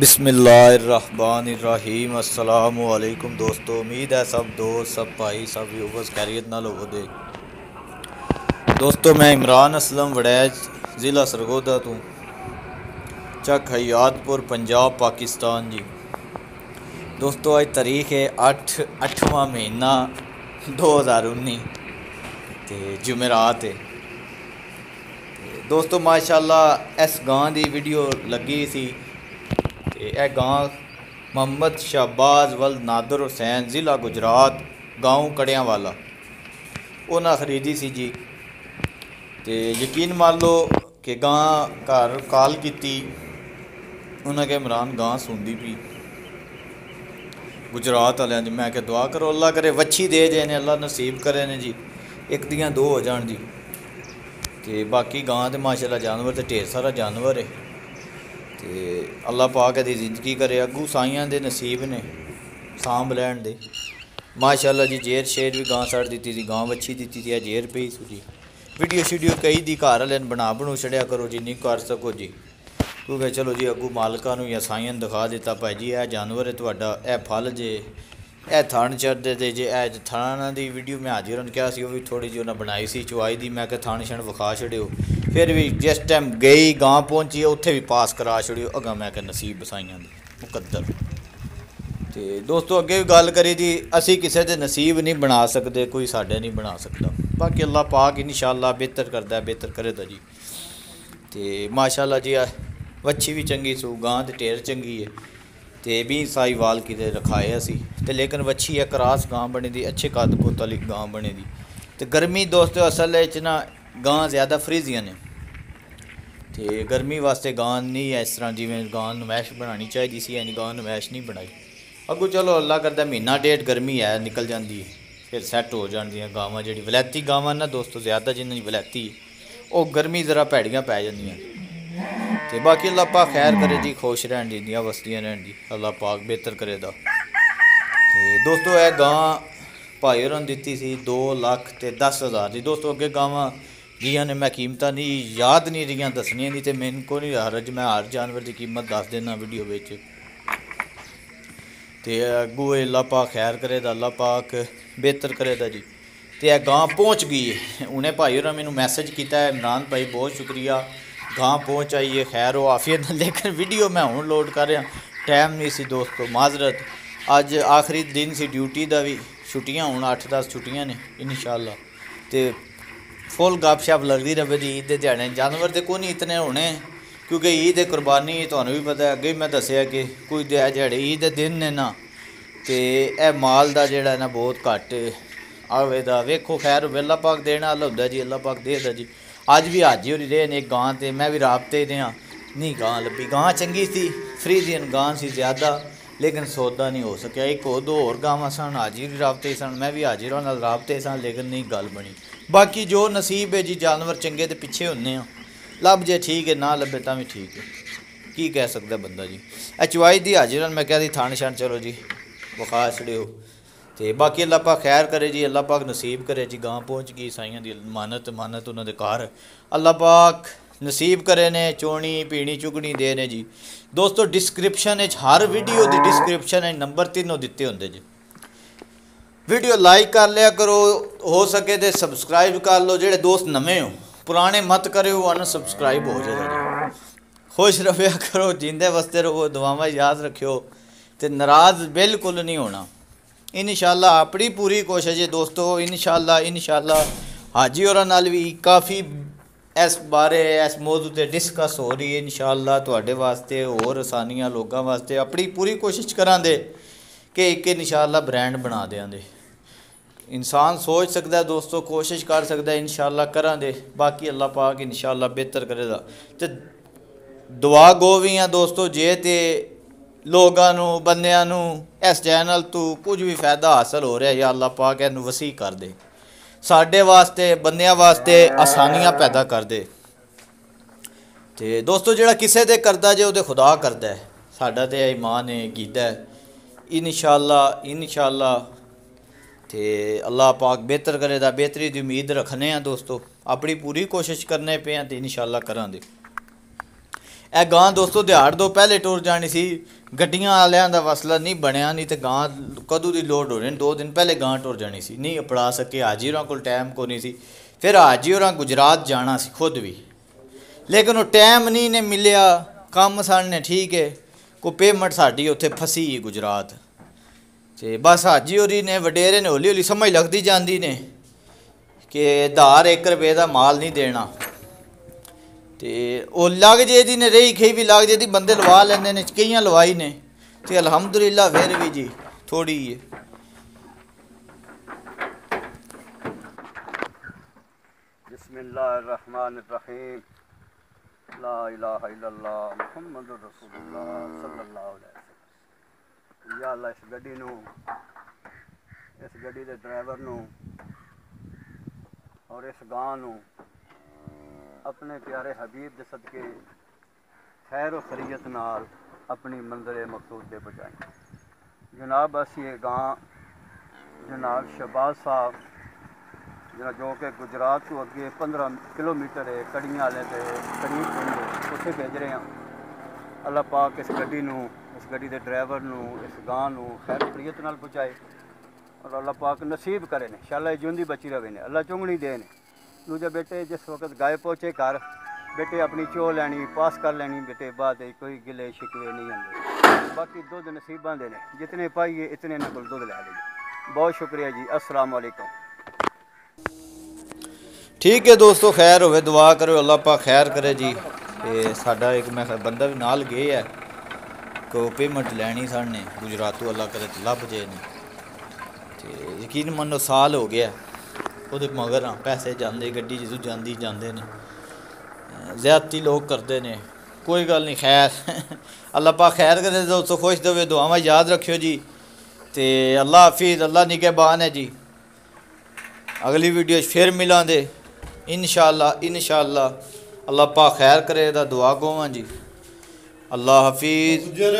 بسم اللہ الرحمن الرحیم۔ السلام علیکم دوستو، امید ہے سب دوست، سب بھائی، سب ویوورز خیریت نہ لوگو دے دوستو، میں عمران اسلم وڑیج، ضلع سرگودہ تو۔ چک حیات پور پنجاب، پاکستان جی۔ دوستو، آج تاریخ ہے اٹھ، اٹھواں مہینہ دو ہزار انی جمعرات ہے۔ دوستو، ماشاءاللہ اس گاں دی ویڈیو لگی سی۔ یہ گاں محمد شہباز ولد نادر حسین ضلع گجرات گاؤں کڑیاں والا انہیں خریدی سی جی تے یقین مان لو کہ گاں گھر کال کی انہیں کہ عمران گاں سوندی پی گجرات والے جی میں کہ دعا کرو اللہ کرے وچھی دے جائے نے اللہ نصیب کرے نے جی ایک دیاں دو ہو جان جی تے باقی گاں تے ماشاءاللہ جانور تے ڈھیر سارا جانور ہے تے اللہ پاک دی زندگی کرے اگو سائیاں دے نصیب نے سانب لین دے ماشاءاللہ جی جیر شیر بھی گاں سڑ دیتی تھی گاں وچھی دیتی تھی جیر پہ ہی سو جی ویڈیو شیڈیو کئی دی گھر والے بنا بنو چڑیا کرو جی نہیں کر سکو جی کیونکہ چلو جی اگو مالکاں یا سائیاں دکھا دیتا پائی جی اے جانور ہے تہاڈا اے پھل جے اے تھن چڑھتے دے جے اے تھنا دی ویڈیو میں حاضر ہوں کیا سی وہ بھی تھوڑی جی انہیں بنائی سی چوائی دی میں کہ تھن شن وکھا چھڑیو پھر بھی جس ٹائم گئی گاں پہنچی اتنے بھی پاس کرا چھڑیو اگاں میں کہ نصیب بسائیاں دی مقدر تے دوستو اگے بھی گل کری جی اسی کسے دے نصیب نہیں بنا سکتے کوئی ساڈے نہیں بنا سکتا باقی اللہ پاک انشاءاللہ بہتر کردا ہے بہتر کرے دا جی تے ماشاءاللہ جی وچھی بھی چنگی سو گاں تے ٹیر چنگی ہے تے بھی سائی وال کتے رکھائے اسی تے لیکن وچھی ہے کراس گاں بنے دی اچھے قد پوت والی گاں بنے دی تے گرمی دوستو اصل ہے نا گاں زیادہ فریزیاں نے تے گرمی واسطے گاں نہیں ہے اس طرح جی میں گاں نمائش بنانی چاہیے سی یعنی گاں نمائش نہیں بنائی اگو چلو اللہ کرتا مہینہ ڈیڑھ گرمی ہے نکل جاندی ہے پھر سیٹ ہو جان دیا گاواں جڑی ولائتی گاواں نا دوستو زیادہ جنہیں ولائتی وہ گرمی ذرا پیڑیاں پی جاندیاں تے باقی اللہ پاک خیر کرے جی خوش رہن جی دیا وستیاں رہن جی اللہ پاک بہتر کرے دا تے دوستو اے گاں بھائی اور دیتی سی دو لاکھ تے دس ہزار دی دوستو اگے گاواں گیاں نے میں قیمتاں نہیں یاد نہیں رہیاں دسنیاں نہیں تے میں کو نہیں حرج میں ہر جانور دی قیمت دس دینا ویڈیو وچ تے اگو اللہ پاک خیر کرے دا اللہ پاک بہتر کرے دا جی تے اے گاں پہنچ گئی ہے انہیں بھائی اور مینوں میسج گاں پہنچ آئیے خیر و آفیت لیکن ویڈیو میں ہوں، لوڈ کر رہا ٹائم نہیں سی دوستو، معذرت۔ اج آخری دن سی ڈیوٹی دا بھی چھٹیاں ہوں اٹھ دس چھٹیاں نے، انشاءاللہ۔ تے فل گپ شپ لگتی رہے جی عید کے دیہڑے جانور تو کون اتنے ہونے؟ کیونکہ عید قربانی تمہیں بھی پتا اگے میں دسیا کہ کوئی دیہڑے عید کے دن نے نا۔ تو یہ مال کا جڑا ہے نا، بہت گھٹ۔ آئے دا ویکو خیر اللہ پاک دینا اللہ ہوں جی اللہ پاک دے دا جی۔ اج بھی حاجی ہوئی رہے ایک گاں تے میں بھی رابطے دیا نہیں گاں لبھی گاں چنگی تھی فری دین گاں سی زیادہ لیکن سودا نہیں ہو سکیا ایک دو اور گاواں سن حاجی بھی رابطے سن میں بھی حاجی رہا رابطے سن لیکن نہیں گل بنی باقی جو نصیب ہے جی جانور چنگے تے پیچھے ہونے ہاں لب جے ٹھیک ہے نہ لبے تا بھی ٹھیک ہے کی کہہ سکتا بندہ جی چوائی دی حاجر میں کہہ دی تھان شان چلو جی بخار چڑے ہو تے باقی اللہ پاک خیر کرے جی اللہ پاک نصیب کرے جی گاں پہنچ گئی سائیاں دی مانت مانت انہوں دے کار اللہ پاک نصیب کرے نے چونی پینی چگنی دے نے جی دوستو ڈسکرپشن ہر ویڈیو دی ڈسکرپشن نمبر تینوں دیتے ہوں جی ویڈیو لائک کر لیا کرو ہو سکے تے سبسکرائب کر لو جڑے دوست نمے ہو پرانے مت کرے ہو ان سبسکرائب ہو جائے جی خوش رہا کرو جیندے وستے رہو دعاواں یاد رکھو تے ناراض بالکل نہیں ہونا انشاءاللہ اپنی پوری کوشش ہے دوستو، انشاءاللہ انشاءاللہ۔ حاجی اور نال بھی کافی اس بارے، اس موضوع تے ڈسکس ہو رہی ہے انشاءاللہ تواڈے واسطے اور آسانیاں لوگاں واسطے۔ اپنی پوری کوشش کراں دے کہ ایک انشاءاللہ برانڈ بنا دیاں دے۔ انسان سوچ سکتا ہے دوستو، کوشش کر سکتا ہے انشاءاللہ کراں دے۔ باقی اللہ پاک انشاءاللہ بہتر کرے دا تے دعا گو بھی ہیں دوستو، جے تے لوگوں بندیاں اس چینل تو کچھ بھی فائدہ حاصل ہو رہا ہے، یا اللہ پاک یہ وسیع کر دے۔ ساڈے واسطے، بندیاں واسطے آسانیاں پیدا کر دے۔ تے دوستو جڑا کسے دے کردا جے، او دے خدا کردا ہے۔ ساڈا تے ایمان ہے کیتا ہے۔ انشاءاللہ انشاءاللہ۔ تے اللہ پاک بہتر کرے دا، بہتری دی امید رکھنے ہیں دوستو۔ اپنی پوری کوشش کرنے پہ ہیں تے انشاءاللہ کراں دے۔ ਇਹ ਗਾਂ ਦੋਸਤੋ, ਦਿਹਾੜ ਤੋਂ ਪਹਿਲੇ ਟੁਰ ਜਾਣੀ ਸੀ। ਗੱਡੀਆਂ ਵਾਲਿਆਂ ਦਾ ਵਸਲਾ ਨਹੀਂ ਬਣਿਆ, ਨਹੀਂ ਤੇ ਗਾਂ ਕਦੋਂ ਦੀ ਲੋਡ ਹੋ ਰਹੀ ਦੋ ਦਿਨ ਪਹਿਲੇ ਗਾਂ ਟੁਰ ਜਾਣੀ ਸੀ। ਨਹੀਂ ਅਪੜਾ ਸਕੇ, ਹਾਜੀ ਹੋਰਾਂ ਕੋਲ ਟਾਈਮ ਕੋ ਨਹੀਂ ਸੀ। ਫਿਰ ਹਾਜੀ ਹੋਰਾਂ ਗੁਜਰਾਤ ਜਾਣਾ ਸੀ, ਖੁਦ ਵੀ। ਲੇਕਿਨ ਉਹ ਟਾਈਮ ਨਹੀਂ ਨੇ ਮਿਲਿਆ, ਕੰਮ ਸਾਨੇ ਠੀਕ ਹੈ ਕੋ ਪੇਮੈਂਟ ਸਾਡੀ ਉੱਥੇ ਫਸੀ ਹੈ ਗੁਜਰਾਤ। ਤੇ ਬਸ ਹਾਜੀ ਹੋਰੀ ਨੇ, ਵਡੇਰੇ ਨੇ ਹੌਲੀ ਹੌਲੀ ਸਮਝ ਲੱਗਦੀ ਜਾਂਦੀ ਨੇ ਕਿ ਧਾਰ 1 ਰੁਪਏ ਦਾ ਮਾਲ ਨਹੀਂ ਦੇਣਾ। ਤੇ ਉਹ ਲੱਗ ਜੇ ਦੀ ਨੇ ਰਹੀ ਖਈ ਵੀ ਲੱਗ ਜੇ ਦੀ ਬੰਦੇ ਲਵਾ ਲੈਂਦੇ ਨੇ، ਕਈਆਂ ਲਵਾਈ ਨੇ। ਤੇ ਅਲਹਮਦੁਲਿਲਾ ਫਿਰ ਵੀ ਜੀ ਥੋੜੀ ਹੈ بسم اللہ الرحمن الرحیم لا الہ الا اللہ محمد رسول اللہ صلی اللہ علیہ وسلم یا اللہ اس گڈی نو اس گڈی دے ڈرائیور نو اور اس گاں نو اپنے پیارے حبیب دے صدقے، خیر و خریت نال اپنی منظر مقصود دے بجائیں جناب، اسی یہ گاں، جناب شہباز صاحب، جناب جو کہ گجرات کو اگے پندرہ کلو میٹر ہے، کڑیاں والے دے کڑی اسے بھیج رہے ہیں اللہ پاک اس گی نو، اس گڈی دے ڈرائیور نو، اس گاں نو خیر و خریت نال پہنچائے اور اللہ پاک نصیب کرے نے، انشاءاللہ یہ جوندی بچی رہے نے۔ اللہ چونگنی دے نے۔ ਦੂਜੇ ਬੇਟੇ ਜਿਸ ਵਕਤ ਗਾਇਬ ਪਹੁੰਚੇ ਘਰ ਬੇਟੇ ਆਪਣੀ ਚੋ ਲੈਣੀ ਪਾਸ ਕਰ ਲੈਣੀ ਬੇਟੇ ਬਾਅਦ ਵਿੱਚ ਕੋਈ ਗਿਲੇ ਸ਼ਿਕਵੇ ਨਹੀਂ ਹੁੰਦੇ ਬਾਕੀ ਦੁੱਧ ਨਸੀਬਾਂ ਦੇ ਨੇ ਜਿਤਨੇ ਪਾਈਏ ਇਤਨੇ ਇਹਨਾਂ ਕੋਲ ਦੁੱਧ ਲੈ ਲਈਏ ਬਹੁਤ ਸ਼ੁਕਰੀਆ ਜੀ ਅਸਲਾਮ ਵਾਲੇਕੁਮ ਠੀਕ ਹੈ ਦੋਸਤੋ ਖੈਰ ਹੋਵੇ ਦੁਆ ਕਰੋ ਅੱਲਾਹ ਪਾਕ ਖੈਰ ਕਰੇ ਜੀ ਤੇ ਸਾਡਾ ਇੱਕ ਮੈਂ ਕਿਹਾ ਬੰਦਾ ਵੀ ਨਾਲ ਗਏ ਹੈ ਕੋ ਪੇਮੈਂਟ ਲੈਣੀ ਸਾਨੇ ਗੁਜਰਾਤੋਂ ਅੱਲਾਹ ਕਰੇ ਤੇ ਲੱਭ ਜੇ ਨੇ ਤੇ ਯਕੀਨ ਮੰਨੋ ਸਾਲ ਹੋ ਗਿਆ ਉਹਦੇ ਮਗਰ ਆ ਪੈਸੇ ਜਾਂਦੇ ਗੱਡੀ ਜਦੋਂ ਜਾਂਦੀ ਜਾਂਦੇ ਨੇ ਅਹ ਜ਼ਿਆਦਤੀ ਲੋਕ ਕਰਦੇ ਨੇ ਕੋਈ ਗੱਲ ਨਹੀਂ ਖੈਰ ਅੱਲਾਹ ਪਾਕ ਖੈਰ ਕਰੇ ਦੋਸਤੋ ਖੁਸ਼ ਦੇਵੇ ਦੁਆਵਾਂ ਯਾਦ ਰੱਖਿਓ ਜੀ ਤੇ ਅੱਲਾਹ ਹਾਫਿਜ਼ ਅੱਲਾਹ ਨਿਗਹਿਬਾਨ ਹੈ ਜੀ ਅਗਲੀ ਵੀਡੀਓ 'ਚ ਫਿਰ ਮਿਲਾਂਗੇ ਇਨਸ਼ਾਅੱਲਾ ਇਨਸ਼ਾਅੱਲਾ ਅੱਲਾਹ ਪਾਕ ਖੈਰ ਕਰੇ ਦਾ ਦੁਆ ਗੋਵਾਂ ਜੀ ਅੱਲਾਹ ਹਾਫਿਜ਼ ਗੁਜਰ